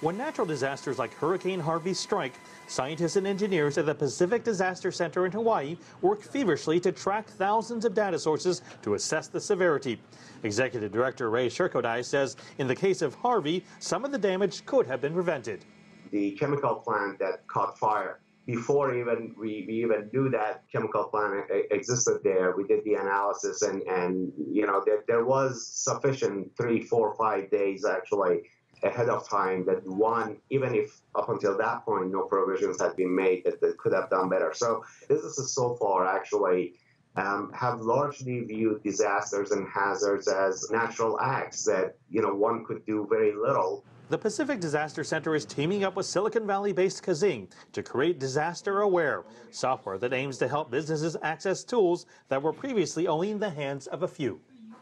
When natural disasters like Hurricane Harvey strike, scientists and engineers at the Pacific Disaster Center in Hawaii work feverishly to track thousands of data sources to assess the severity. Executive Director Ray Shirkhodai says in the case of Harvey, some of the damage could have been prevented. The chemical plant that caught fire before even we, we even knew that chemical plant existed there, we did the analysis and, and you know, there, there was sufficient three, four, five days actually ahead of time that one, even if up until that point no provisions had been made, that they could have done better. So businesses so far actually um, have largely viewed disasters and hazards as natural acts that you know one could do very little. The Pacific Disaster Center is teaming up with Silicon Valley-based Kaazing to create Disaster Aware, software that aims to help businesses access tools that were previously only in the hands of a few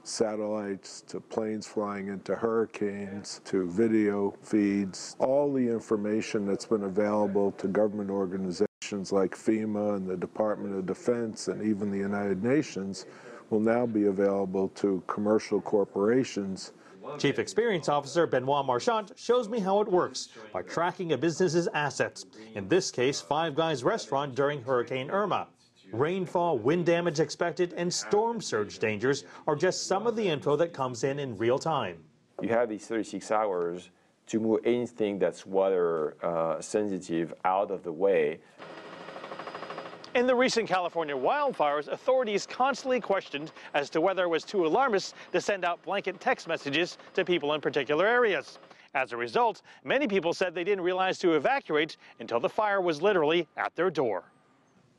satellites to planes flying into hurricanes to video feeds, all the information that's been available to government organizations like FEMA and the Department of Defense and even the United Nations will now be available to commercial corporations. Chief Experience Officer Benoit Marchant shows me how it works by tracking a business's assets. In this case, Five Guys restaurant during Hurricane Irma. Rainfall, wind damage expected, and storm surge dangers are just some of the info that comes in in real time. You have these 36 hours to move anything that's water uh, sensitive out of the way. In the recent California wildfires, authorities constantly questioned as to whether it was too alarmist to send out blanket text messages to people in particular areas. As a result, many people said they didn't realize to evacuate until the fire was literally at their door.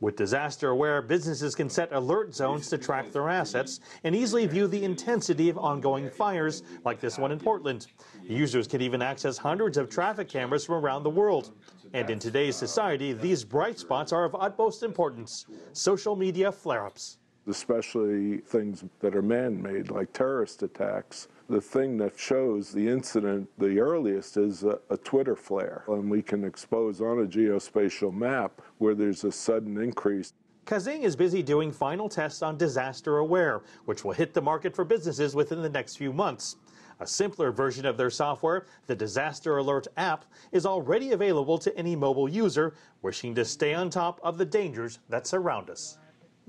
With disaster aware, businesses can set alert zones to track their assets and easily view the intensity of ongoing fires like this one in Portland. Users can even access hundreds of traffic cameras from around the world. And in today's society, these bright spots are of utmost importance. Social media flare-ups. Especially things that are man-made, like terrorist attacks the thing that shows the incident the earliest is a, a, Twitter flare. And we can expose on a geospatial map where there's a sudden increase. Kaazing is busy doing final tests on Disaster Aware, which will hit the market for businesses within the next few months. A simpler version of their software, the Disaster Alert app, is already available to any mobile user wishing to stay on top of the dangers that surround us.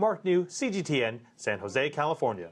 Mark Niu, CGTN, San Jose, California.